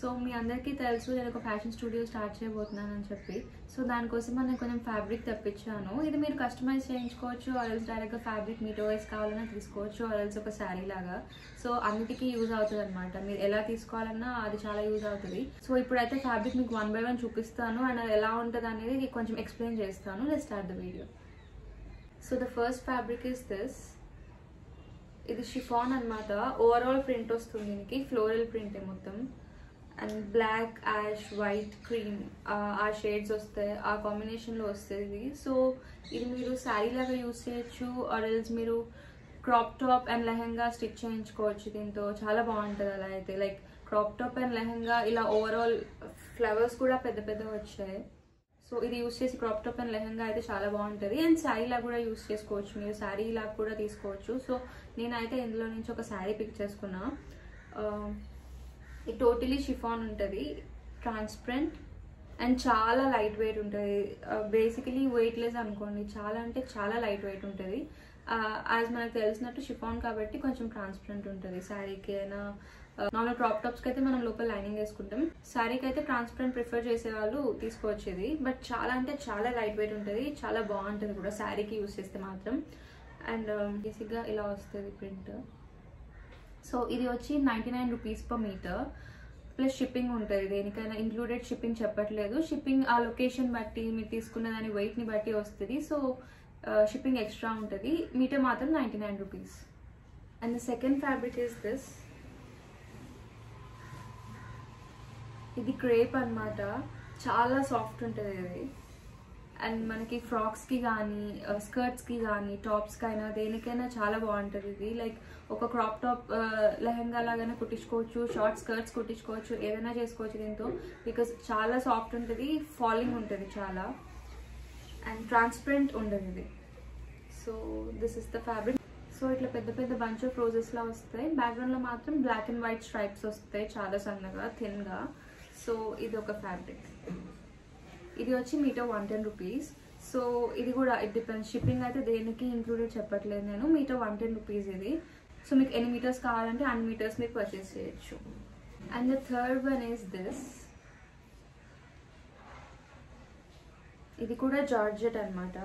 So మీ అందరికీ తెలుసు నేను ఒక ఫ్యాషన్ స్టూడియో స్టార్ట్ చేయబోతున్నాను అని చెప్పి. సో దానికోసం నేను కొంచెం ఫ్యాబ్రిక్ తెప్పించాను. ఇది మీరు కస్టమైజ్ చేయించుకోవచ్చు ఆర్ఎల్స్ డైరెక్ట్గా ఫ్యాబ్రిక్ మీటో వైస్ కావాలన్నా తీసుకోవచ్చు ఆర్ఎల్స్ ఒక శారీ లాగా. సో అన్నిటికీ యూజ్ అవుతుంది అనమాట మీరు ఎలా తీసుకోవాలన్నా అది చాలా యూజ్ అవుతుంది. సో ఇప్పుడైతే ఫ్యాబ్రిక్ మీకు వన్ బై వన్ చూపిస్తాను. అండ్ అది ఎలా ఉంటుంది అనేది కొంచెం ఎక్స్ప్లెయిన్ చేస్తాను. Let start the video so the first fabric is this ఇది షిఫాన్ అనమాట ఓవరాల్ ప్రింట్ వస్తుంది దీనికి. ఫ్లోరల్ ప్రింటే మొత్తం. And black ash white cream ఆ షేడ్స్ వస్తాయి ఆ కాంబినేషన్లో వస్తుంది. సో ఇది మీరు శారీ లాగా యూస్ చేయొచ్చు ఆర్ ఎల్స్ మీరు crop top and lehenga stitch చేయించుకోవచ్చు దీంతో. చాలా బాగుంటుంది అలా అయితే. Like crop top and lehenga ఇలా ఓవరాల్ ఫ్లవర్స్ కూడా పెద్ద పెద్ద వచ్చాయి. సో ఇది యూస్ చేసి క్రాప్ టాప్ అండ్ లెహంగా అయితే చాలా బాగుంటుంది. అండ్ శారీ లాగా కూడా యూస్ చేసుకోవచ్చు. మీరు శారీ లాగా కూడా తీసుకోవచ్చు. సో నేనైతే ఇందులో నుంచి ఒక శారీ పిక్ చేసుకున్నా. ఇది టోటలీ షిఫాన్ ఉంటుంది ట్రాన్స్పరెంట్ అండ్ చాలా లైట్ వెయిట్ ఉంటుంది. బేసికలీ వెయిట్లెస్ అనుకోండి చాలా అంటే చాలా లైట్ వెయిట్ ఉంటుంది. యాజ్ మనకు తెలిసినట్టు షిఫాన్ కాబట్టి కొంచెం ట్రాన్స్పరెంట్ ఉంటుంది. శారీకి అయినా నార్మల్ క్రాప్ టాప్స్కి అయితే మనం లోపల లైనింగ్ వేసుకుంటాం. శారీకి అయితే ట్రాన్స్పరెంట్ ప్రిఫర్ చేసే వాళ్ళు తీసుకోవచ్చేది. బట్ చాలా అంటే చాలా లైట్ వెయిట్ ఉంటుంది చాలా బాగుంటుంది కూడా. శారీకి యూస్ చేస్తే మాత్రం. అండ్ బేసిక్గా um, ఇలా వస్తుంది ప్రింట్ సో ఇది వచ్చి ninety nine rupees per metre plus shipping ఉంటుంది దేనికైనా ఇంక్లూడెడ్ షిప్పింగ్ చెప్పట్లేదు. షిప్పింగ్ ఆ లొకేషన్ బట్టి మీరు తీసుకున్న దాని వెయిట్ని బట్టి వస్తుంది. సో షిప్పింగ్ ఎక్స్ట్రా ఉంటుంది. మీటర్ మాత్రం ninety nine rupees. And the second fabric is this ఇది క్రేప్ అనమాట చాలా సాఫ్ట్ ఉంటుంది ఇది అండ్ మనకి ఫ్రాక్స్కి కానీ స్కర్ట్స్కి uh, కానీ టాప్స్కి అయినా దేనికైనా చాలా బాగుంటుంది ఇది. లైక్ ఒక క్రాప్ టాప్ లెహంగా లాగానే కుట్టించుకోవచ్చు షార్ట్ స్కర్ట్స్ కుట్టించుకోవచ్చు ఏదైనా చేసుకోవచ్చు దీంతో. బికాస్ చాలా సాఫ్ట్ ఉంటుంది ఫాలింగ్ ఉంటుంది చాలా. అండ్ ట్రాన్స్పరెంట్ ఉండదు ఇది. So this is the fabric so ఇట్లా పెద్ద పెద్ద బంచ్ ఆఫ్ రోజెస్లా వస్తాయి. బ్యాక్గ్రౌండ్లో మాత్రం బ్లాక్ అండ్ వైట్ స్ట్రైప్స్ వస్తాయి చాలా సన్నగా థిన్గా సో ఇది ఒక ఫ్యాబ్రిక్ ఇది వచ్చి metre one ten rupees. So ఇది కూడా ఇట్ డిపెండ్స్ షిప్పింగ్ అయితే దేనికి ఇంక్లూడెడ్ చెప్పట్లేదు నేను. మీటర్ వన్ టెన్ రూపీస్ ఇది. సో మీకు ఎన్ని మీటర్స్ కావాలంటే అన్ని మీటర్స్ మీరు పర్చేస్ చేయొచ్చు. And the third one is this ఇది కూడా జార్జెట్ అనమాట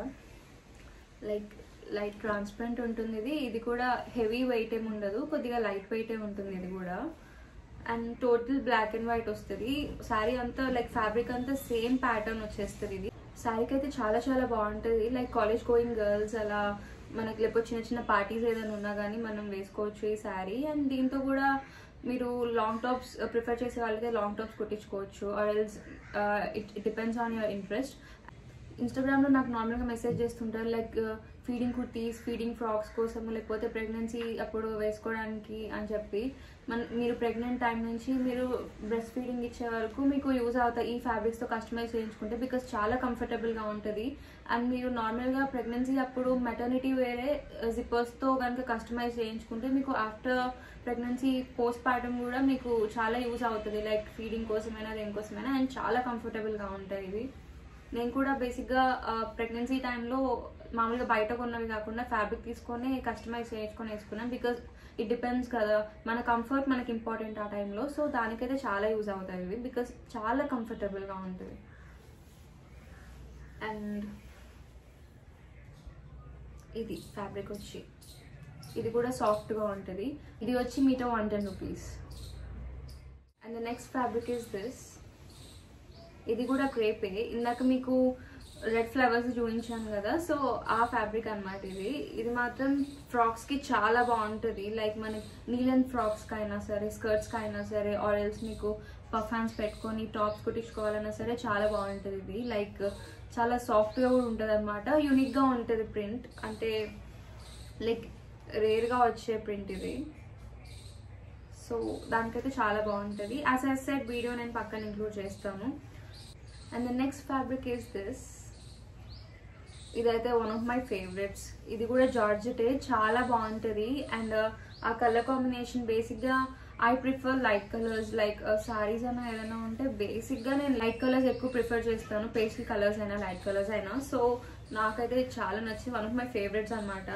లైక్ లైట్ ట్రాన్స్పరెంట్ ఉంటుంది ఇది. ఇది కూడా హెవీ వెయిట్ ఏమి ఉండదు. కొద్దిగా లైట్ వెయిట్ ఏ ఉంటుంది ఇది కూడా. And total black and white వస్తుంది. శారీ అంతా లైక్ ఫ్యాబ్రిక్ అంతా సేమ్ ప్యాటర్న్ వచ్చేస్తుంది ఇది. శారీకి అయితే చాలా చాలా బాగుంటుంది. లైక్ కాలేజ్ గోయింగ్ గర్ల్స్ అలా మనకి లేకపోతే చిన్న చిన్న పార్టీస్ ఏదైనా ఉన్నా కానీ మనం వేసుకోవచ్చు ఈ శారీ అండ్ దీంతో కూడా మీరు లాంగ్ టాప్స్ ప్రిఫర్ చేసే వాళ్ళకి long tops కుట్టించుకోవచ్చు. Or else it depends on your interest ఇన్స్టాగ్రామ్లో నాకు నార్మల్గా మెసేజ్ చేస్తుంటారు like uh, feeding kurtis feeding frocks కోసం లేకపోతే ప్రెగ్నెన్సీ అప్పుడు వేసుకోవడానికి అని చెప్పి మన మీరు ప్రెగ్నెంట్ టైం నుంచి మీరు బ్రెస్ట్ ఫీడింగ్ ఇచ్చే వరకు మీకు యూజ్ అవుతాయి ఈ ఫ్యాబ్రిక్స్తో కస్టమైజ్ చేయించుకుంటే బికాస్ చాలా కంఫర్టబుల్గా ఉంటుంది. అండ్ మీరు నార్మల్గా ప్రెగ్నెన్సీ అప్పుడు మెటర్నిటీ వేరే జిప్పర్స్తో కనుక కస్టమైజ్ చేయించుకుంటే మీకు ఆఫ్టర్ ప్రెగ్నెన్సీ పోస్ట్ పార్టమ్ కూడా మీకు చాలా యూజ్ అవుతుంది. లైక్ ఫీడింగ్ కోసమైనా దేనికోసమైనా అండ్ చాలా కంఫర్టబుల్గా ఉంటాయి ఇవి. నేను కూడా బేసిక్గా ప్రెగ్నెన్సీ టైంలో మామూలుగా బయట కొన్నవి కాకుండా ఫ్యాబ్రిక్ తీసుకొని కస్టమైజ్ చేయించుకొని వేసుకున్నాను బికాస్ ఇట్ డిపెండ్స్ కదా. మన కంఫర్ట్ మనకి ఇంపార్టెంట్ ఆ టైంలో సో దానికైతే చాలా యూజ్ అవుతాయి ఇవి బికాస్ చాలా కంఫర్టబుల్గా ఉంటుంది. అండ్ ఇది ఫ్యాబ్రిక్ వచ్చి. ఇది కూడా సాఫ్ట్గా ఉంటుంది. ఇది వచ్చి మీతో one ten rupees and the next fabric is this ఇది కూడా క్రేపే. ఇందాక మీకు రెడ్ ఫ్లవర్స్ చూపించాను కదా సో ఆ ఫ్యాబ్రిక్ అనమాట ఇది. ఇది మాత్రం ఫ్రాక్స్కి చాలా బాగుంటుంది. లైక్ మనకి నీలన్ ఫ్రాక్స్కి అయినా సరే స్కర్ట్స్కి అయినా సరే ఆయిల్స్ మీకు పఫ్ పెట్టుకొని టాప్స్ కుట్టించుకోవాలన్నా సరే చాలా బాగుంటుంది ఇది. లైక్ చాలా సాఫ్ట్గా కూడా ఉంటుంది అనమాట యూనిక్గా ఉంటుంది ప్రింట్. అంటే లైక్ రేర్గా వచ్చే ప్రింట్ ఇది. సో దానికైతే చాలా బాగుంటుంది. యాజ్ ఎస్ సెట్ వీడియో నేను పక్కన ఇంక్లూడ్ చేస్తాను. And the next fabric is this ఇదైతే వన్ ఆఫ్ మై ఫేవరెట్స్ ఇది కూడా జార్జెటే చాలా బాగుంటుంది. అండ్ uh, ఆ కలర్ కాంబినేషన్ బేసిక్గా I prefer light colours like saris అయినా ఏదైనా ఉంటే బేసిక్గా నేను లైట్ కలర్స్ ఎక్కువ ప్రిఫర్ చేస్తాను. పేస్టల్ కలర్స్ అయినా లైట్ కలర్స్ అయినా. సో నాకైతే చాలా నచ్చి వన్ ఆఫ్ మై ఫేవరెట్స్ అనమాట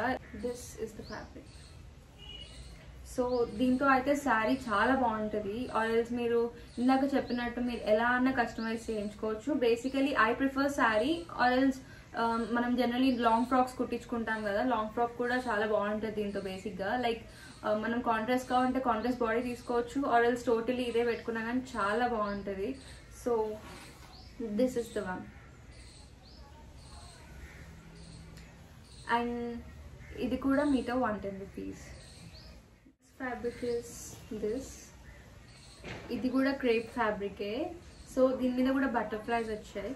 this is the fabric so దీంతో అయితే శారీ చాలా బాగుంటుంది. ఆయిల్స్ మీరు ఇందాక చెప్పినట్టు మీరు ఎలా అన్న కస్టమైజ్ చేయించుకోవచ్చు. Basically I prefer sari. Oils um, మనం జనరలీ లాంగ్ ఫ్రాక్స్ కుట్టించుకుంటాం కదా లాంగ్ ఫ్రాక్ కూడా చాలా బాగుంటుంది దీంతో బేసిక్గా లైక్ uh, మనం కాంట్రాస్ట్ కావాలంటే కాంట్రాస్ట్ బాడీ తీసుకోవచ్చు. ఆయిల్స్ టోటలీ ఇదే పెట్టుకున్నా కానీ చాలా బాగుంటుంది. So this is the one and ఇది కూడా మీతో one ten rupees fabric is this ఇది కూడా క్రేప్ ఫ్యాబ్రికే సో దీని మీద కూడా బటర్ఫ్లైస్ వచ్చాయి.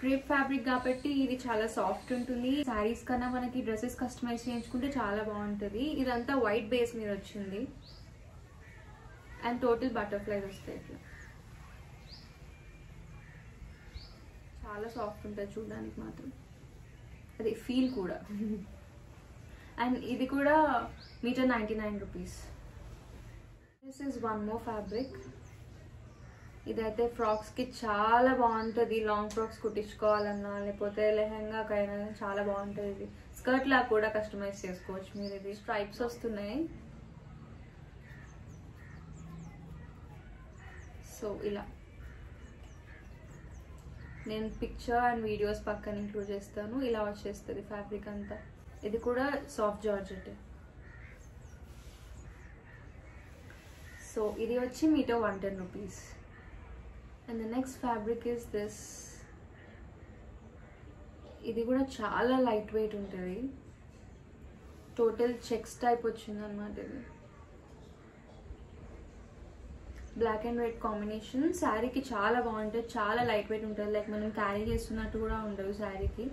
క్రేప్ ఫ్యాబ్రిక్ కాబట్టి ఇది చాలా సాఫ్ట్ ఉంటుంది. శారీస్ కన్నా మనకి డ్రెస్సెస్ కస్టమైజ్ చేయించుకుంటే చాలా బాగుంటుంది. ఇదంతా వైట్ బేస్ మీద వచ్చింది. అండ్ టోటల్ బటర్ఫ్లైస్ వస్తాయి ఇట్లా. చాలా సాఫ్ట్ ఉంటుంది చూడడానికి మాత్రం. అది ఫీల్ కూడా. అండ్ ఇది కూడా metre ninety nine rupees. This is one more fabric ఇదైతే ఫ్రాక్స్కి చాలా బాగుంటుంది. లాంగ్ ఫ్రాక్స్ కుట్టించుకోవాలన్నా లేకపోతే లెహంగాకైనా చాలా బాగుంటుంది ఇది. స్కర్ట్ లా కూడా కస్టమైజ్ చేసుకోవచ్చు మీరు ఇది. స్ట్రైప్స్ వస్తున్నాయి. సో ఇలా. నేను పిక్చర్ అండ్ వీడియోస్ పక్కన ఇంక్లూడ్ చేస్తాను. ఇలా వచ్చేస్తుంది ఫ్యాబ్రిక్ అంతా. ఇది కూడా సాఫ్ట్ జార్జెట్ సో ఇది వచ్చి మీటో one ten rupees and the next fabric is this ఇది కూడా చాలా లైట్ వెయిట్ ఉంటుంది. టోటల్ చెక్స్ టైప్ వచ్చిందనమాట ఇది. బ్లాక్ అండ్ వైట్ కాంబినేషన్ శారీకి చాలా బాగుంటుంది. చాలా లైట్ వెయిట్ ఉంటుంది. లైక్ మనం క్యారీ చేస్తున్నట్టు కూడా ఉండదు శారీకి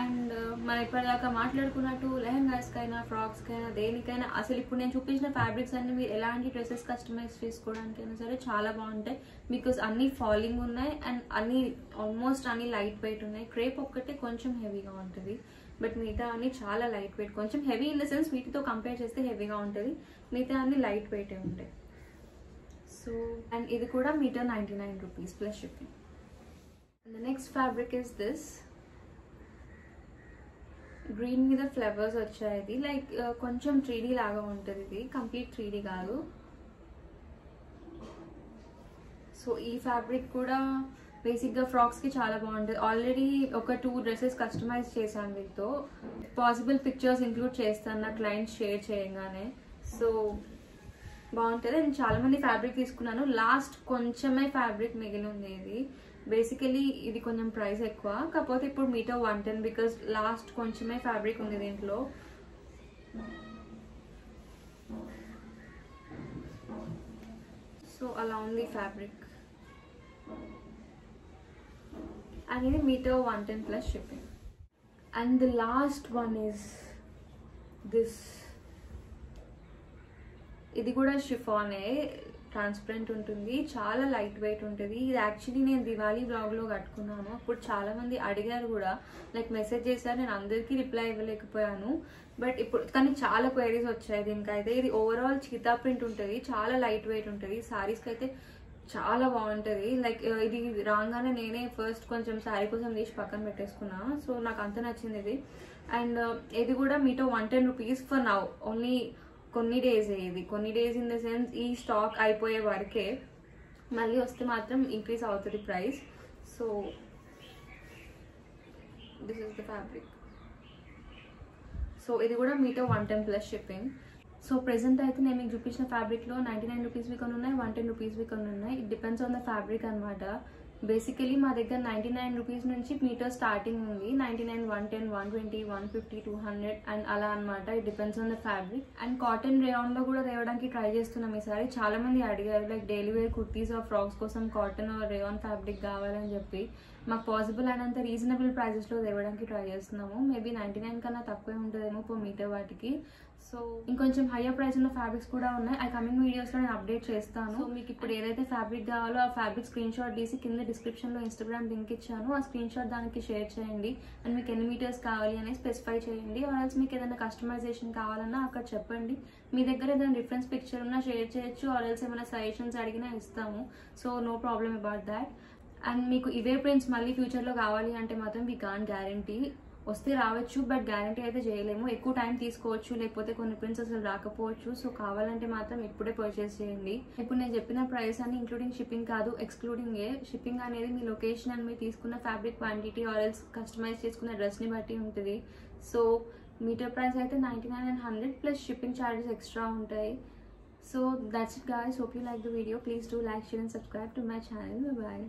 అండ్ మనం ఇప్పటిదాకా మాట్లాడుకున్నట్టు లెహంగాస్కైనా ఫ్రాక్స్కైనా దేనికైనా అసలు ఇప్పుడు నేను చూపించిన ఫ్యాబ్రిక్స్ అన్ని మీరు ఎలాంటి డ్రెస్సెస్ కస్టమైజ్ చేసుకోవడానికైనా సరే చాలా బాగుంటాయి. బికాస్ అన్ని ఫాలింగ్ ఉన్నాయి అండ్ అన్ని ఆల్మోస్ట్ అన్ని లైట్ వెయిట్ ఉన్నాయి. క్రేప్ ఒక్కటే కొంచెం హెవీగా ఉంటుంది. బట్ మిగతా అన్ని చాలా లైట్ వెయిట్ కొంచెం హెవీ ఇన్ ద సెన్స్ వీటితో కంపేర్ చేస్తే హెవీగా ఉంటుంది. మిగతా అన్ని లైట్ వెయిటే ఉంటాయి. సో అండ్ ఇది కూడా metre ninety nine rupees plus shipping and the next fabric is this green మీద ఫ్లవర్స్ వచ్చాయి uh, ఇది లైక్ కొంచెం త్రీడీ లాగా ఉంటుంది ఇది. కంప్లీట్ త్రీడీ కాదు. సో ఈ ఫ్యాబ్రిక్ కూడా బేసిక్గా ఫ్రాక్స్కి చాలా బాగుంటుంది. ఆల్రెడీ ఒక టూ డ్రెస్సెస్ కస్టమైజ్ చేశాను వీటితో పాసిబుల్ పిక్చర్స్ ఇంక్లూడ్ చేస్తాను. నా క్లయింట్ షేర్ చేయగానే. సో బాగుంటుంది. నేను చాలా మంది ఫ్యాబ్రిక్ తీసుకున్నాను. లాస్ట్ కొంచెమే ఫ్యాబ్రిక్ మిగిలి ఉంది ఇది బేసికలీ ఇది కొంచెం ప్రైస్ ఎక్కువ. కాకపోతే ఇప్పుడు metre one ten because last కొంచెమే ఫ్యాబ్రిక్ ఉంది దీంట్లో. సో అలా ఉంది ఫ్యాబ్రిక్ అండ్ ఇది metre one ten plus shipping and the last one is this ఇది కూడా షిఫానే. ట్రాన్స్పరెంట్ ఉంటుంది చాలా లైట్ వెయిట్ ఉంటుంది. ఇది యాక్చువల్లీ నేను దివాళీ బ్లాగ్లో కట్టుకున్నాను. అప్పుడు చాలా మంది అడిగారు కూడా లైక్ మెసేజ్ చేశారు నేను అందరికీ రిప్లై ఇవ్వలేకపోయాను. బట్ ఇప్పుడు కానీ చాలా క్వైరీస్ వచ్చాయి దీనికైతే. ఇది ఓవరాల్ చీతా ప్రింట్ ఉంటుంది చాలా లైట్ వెయిట్ ఉంటుంది సారీస్కి అయితే చాలా బాగుంటుంది. లైక్ uh, ఇది రాగానే నేనే ఫస్ట్ కొంచెం శారీ కోసం తీసి పక్కన పెట్టేసుకున్నా. సో నాకు అంత నచ్చింది ఇది. అండ్ uh, ఇది కూడా మీతో one ten rupees for now only కొన్ని డేస్ ఇది. కొన్ని డేస్ ఇన్ ద సెన్స్ ఈ స్టాక్ అయిపోయే వరకే మళ్ళీ వస్తే మాత్రం ఇంక్రీజ్ అవుతుంది price so this is the fabric so ఇది కూడా మీతో one ten plus shipping so present అయితే నేను మీకు చూపించిన ఫ్యాబ్రిక్లో నైంటీ నైన్ రూపీస్వి కొన్ని ఉన్నాయి వన్ టెన్ రూపీస్వి కొన్ని ఉన్నాయి it depends on the fabric అనమాట బేసికలీ మా దగ్గర నైంటీ నైన్ రూపీస్ నుంచి మీటర్ స్టార్టింగ్ ఉంది. Ninety nine one ten one twenty one fifty two hundred and అలా అనమాట it depends on the fabric and cotton రేయాన్లో కూడా తేవడానికి ట్రై చేస్తున్నాం ఈసారి. చాలా మంది అడిగారు like daily wear kurtis or frocks కోసం కాటన్ ఆర్ రేయాన్ ఫ్యాబ్రిక్ కావాలని చెప్పి. మాకు పాసిబుల్ అయినంత రీజనబుల్ ప్రైజెస్లో తేవడానికి ట్రై చేస్తున్నాము. మేబీ నైంటీ నైన్ కన్నా తక్కువే ఉంటుందేమో పో మీటర్ వాటికి. సో ఇంకొంచెం హయ్యర్ ప్రైస్ ఉన్న ఫ్యాబ్రిక్స్ కూడా ఉన్నాయి. ఆ కమింగ్ వీడియోస్లో నేను అప్డేట్ చేస్తాను. సో మీకు ఇప్పుడు ఏదైతే ఫ్యాబ్రిక్ కావాలో ఆ ఫ్యాబ్రిక్ స్క్రీన్ షాట్ తీసి కింద డిస్క్రిప్షన్లో ఇన్స్టాగ్రామ్ లింక్ ఇచ్చాను. ఆ స్క్రీన్ షాట్ దానికి షేర్ చేయండి. అండ్ మీకు ఎన్ని మీటర్స్ కావాలి అనేది స్పెసిఫై చేయండి. ఆర్ఎల్స్ మీకు ఏదైనా కస్టమైజేషన్ కావాలన్నా అక్కడ చెప్పండి. మీ దగ్గర ఏదైనా రిఫరెన్స్ పిక్చర్ ఉన్నా షేర్ చేయొచ్చు. ఆర్ఎల్స్ ఏమైనా సజెషన్స్ అడిగినా ఇస్తాము. So no problem about that and మీకు ఇవే ప్రింట్స్ మళ్ళీ ఫ్యూచర్లో కావాలి అంటే మాత్రం వీ కాన్ గ్యారంటీ వస్తే రావచ్చు బట్ గ్యారంటీ అయితే చేయలేము. ఎక్కువ టైం తీసుకోవచ్చు లేకపోతే కొన్ని ప్రింట్స్ అసలు రాకపోవచ్చు. సో కావాలంటే మాత్రం ఇప్పుడే పర్చేస్ చేయండి. ఇప్పుడు నేను చెప్పిన ప్రైస్ అని ఇంక్లూడింగ్ షిప్పింగ్ కాదు ఎక్స్క్లూడింగ్ ఏ. షిప్పింగ్ అనేది మీ లొకేషన్ అండ్ మీరు తీసుకున్న ఫ్యాబ్రిక్ క్వాంటిటీ ఆర్ఎల్స్ కస్టమైజ్ చేసుకున్న డ్రెస్ని బట్టి ఉంటుంది. సో మీటర్ ప్రైస్ అయితే ninety nine and hundred plus shipping charges extra ఉంటాయి. So that's it guys hope you like the video please do like share and subscribe to my channel bye